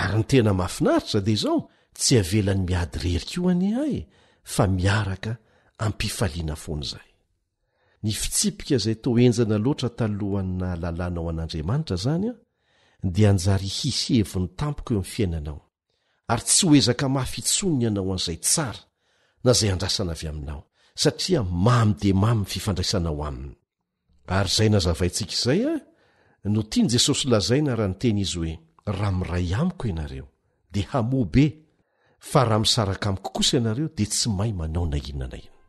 ary ny tena mafinaritra dia izao tsy avelany miady rery koa anie ahy fa miaraka ampifaliana foana izay ny fitsipika izay to enjana loatra talohanna lalànao an'andriamanitra zany a dia anjary hisy heviny tampoko eo amin'ny fiainanao ary tsy ho ezaka mafy intsony ny hanao an'izay tsara na izay andrasana avy aminao, satria mamy dia mamy ny fifandraisanao aminy. Ary izay nazavaintsika izay no tian'i Jesosy lazaina raha niteny izy hoe, Raha miray amiko ianareo, dia hamoa be, fa raha misaraka amiko kosa ianareo, dia tsy may manao na inona na inona.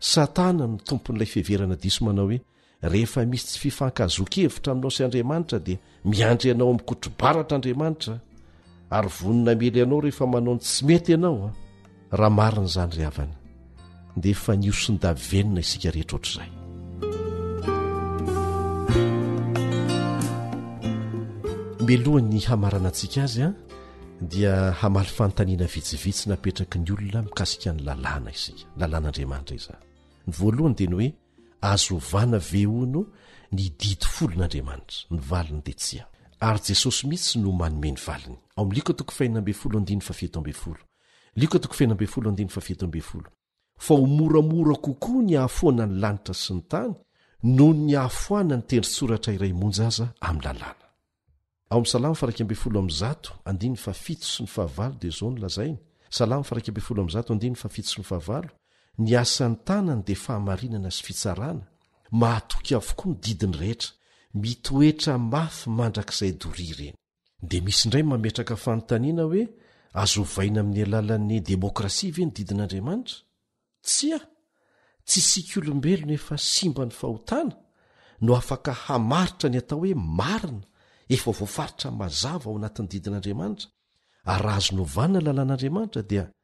Satana no tompon'ilay fiheverana diso manao hoe rehefa misy tsy fifankahazoan-kevitra aminao sy Andriamanitra dia miandry anao mikotrobaratra Andriamanitra ary vonona hamely anao rehefa manao ny tsy mety ianao an! Raha marina izany ry havana dia efa nihoson-davenona isika rehetra ohatr'izay. Mialohan'ny hamarana antsika azy an! dia hamaly fanontaniana vitsivitsy napetraky ny olona mikasika ny lalàna isika lalàn'andriamanitra izany ny voalohany dia ny hoe azo ovana ve hono ny didy folon'andriamanitra ny valiny dia tsia ary jesosy mihitsy no manome ny valiny ao mliko toko fahinambe folo andiny fa fito ambe folo liko toko fahinambe folo andiny fa fito ambe folo fa ho moramora kokoa ny hahafoana ny lanitra sy ny tany noho ny hahafoana ny tendrotsoratra iray monja aza amin'ny lalàna. Ao amin'ny Salamo faha iraika ambin'ny folo amby zato, andininy fahafito sy ny fahavalo dia izao no lazainy, Salamo faha iraika ambin'ny folo amby zato, andininy fahafito sy ny fahavalo, Ny asan'ny tanany dia fahamarinana sy fitsarana, mahatoky avokoa ny didiny rehetra, mitoetra mafy mandrakizay doria ireny. Dia misy indray mametraka fanontaniana hoe azo ovaina amin'ny alalan'ny demokrasia ve ny didin'Andriamanitra? Tsia! Tsy isika olombelona efa simba ny fahotana no afaka hamaritra ny atao hoe marina efa voafaritra mazava ao anatin'ny didin'Andriamanitra, ary raha azo novana ny lalàn'Andriamanitra dia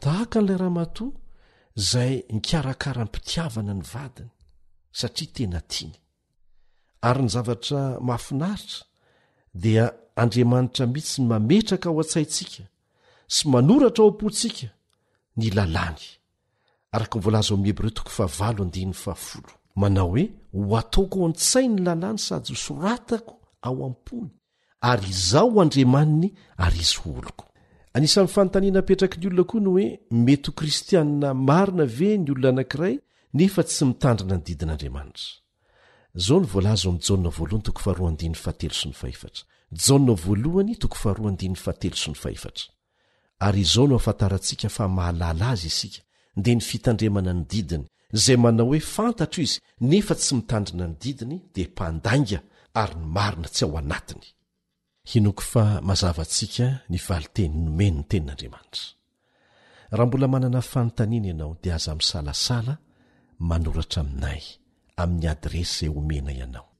Tahaka an'ilay ramatoa izay nikarakara am-pitiavana ny vadiny, satria tena tiany. Ary ny zavatra mahafinaritra dia Andriamanitra mihitsy ny mametraka ao an-tsaintsika sy manoratra ao am-pontsika ny lalàny, araka ny voalaza ao amin'ny Hebreo toko fahavalo andininy fahafolo. Manao hoe, Ho ataoko ao an-tsainy ny lalàny sady ho soratako ao am-pony. ary izaho ho Andriamaniny ary izy ho oloko. Anisan'ny fanontaniana apetraky ny olona koa ny hoe mety ho kristiana marina ve ny olona anankiray nefa tsy mitandrina ny didin'Andriamanitra. Izao no voalaza ao amin'ny Jaona voalohany toko faharoa andininy fahatelo sy ny fahefatra. Jaona voalohany toko faharoa andininy fahatelo sy ny fahefatra. Ary izao no ahafantarantsika fa mahalala Azy isika, dia ny fitandremana ny didiny. Izay manao hoe fantatro Izy nefa tsy mitandrina ny didiny dia mpandainga ary ny marina tsy ao anatiny. Hinoako fa mazava antsika ny valin-teny nomen ny Tenin'Andriamanitra. Raha mbola manana fanontaniana ianao dia aza misalasala manoratra aminay amin'ny adiresy izay homenay anao.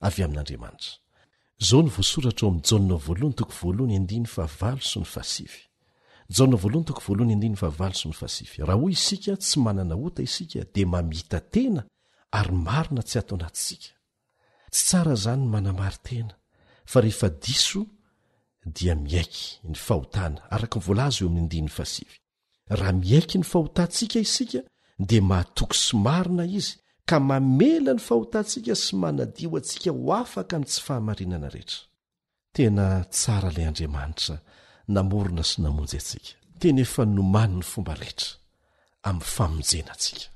avy amin'Andriamanitra. Izao no voasoratra ao amin'ny Jaona voalohany toko voalohany andininy fahavalo sy ny fahasivy. Jaona voalohany toko voalohany andininy fahavalo sy ny fahasivy, Raha hoy isika tsy manana ota isika dia mamita tena ary marina tsy ato anatintsika. Tsy tsara izany ny manamari-tena fa rehefa diso dia miaiky ny fahotana, araka ny voalaza eo amin'ny andininy fahasivy. Raha miaiky ny fahotantsika isika, dia mahatoky sy marina izy ka mamela ny fahotantsika sy manadio antsika ho afaka amin'ny tsy fahamarinana rehetra. Tena tsara ilay Andriamanitra namorona sy namonjy antsika. Tena efa nomany ny fomba rehetra amin'ny famonjena antsika.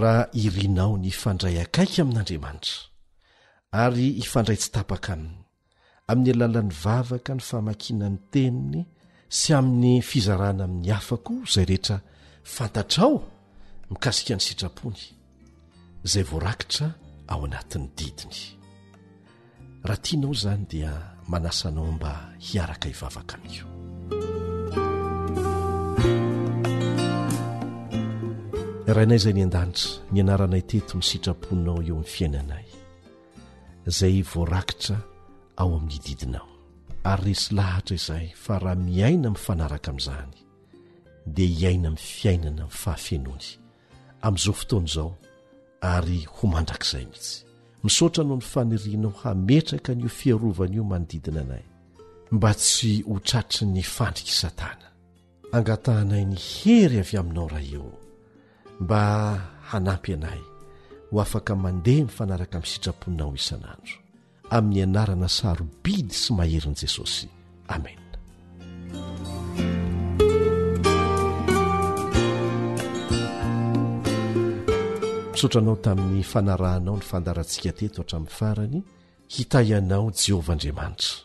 Raha irinao ny hifandray akaiky amin'Andriamanitra ary hifandray tsy tapaka aminy, amin'ny alalan'ny vavaka ny famakiana ny teniny sy amin'ny fizarana amin'ny hafa koa izay rehetra fantatrao mikasika ny sitrapony izay voarakitra ao anatin'ny didiny raha tianao izany dia manasanao mba hiaraka hivavaka amiko rainay izay ny an-danitra ny anaranay teto ny sitraponao eo amin'ny fiainanay izay voarakitra ao amin'ny didinao. Ary resy lahatra izay fa raha miaina mifanaraka amin'izany dia hiaina amin'ny fiainana amin'ny fahafenoany amin'izao fotoana izao ary ho mandrakizay mihitsy. Misaotra anao ny fanirianao hametraka an'io fiarovana io manodidina anay mba tsy ho tratry ny fandrik'i Satana. Angatahanay ny hery avy Aminao, Ray ô, mba hanampy anay ho afaka mandeha mifanaraka amin'ny sitraponao isan'andro. Amin'ny anarana sarobidy sy maherin'i Jesosy. Amena. Misaotra anao tamin'ny fanarahanao ny fandaharantsika teto hatramin'ny farany. Hitahy anao Jehovah Andriamanitra.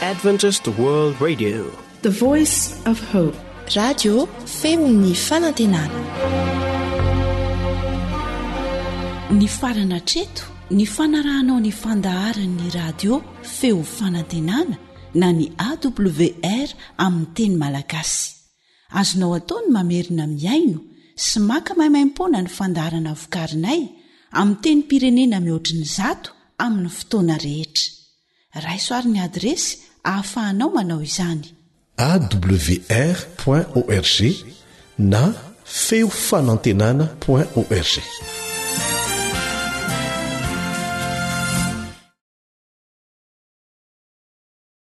Adventist World Radio, the voice of hope. Radio Femon'ny Fanantenana. Ny farana treto ny fanarahanao ny fandaharan'ny radio Feo Fanantenana na ny AWR amin'ny teny malagasy. Azonao atao ny mamerina mihaino sy maka maimaimpoana ny fandaharana vokarinay amin'ny tenim-pirenena mihoatry ny zato amin'ny fotoana rehetra. Raiso ary ny adiresy ahafahanao manao izany. awr.org, na feo fanantenana point org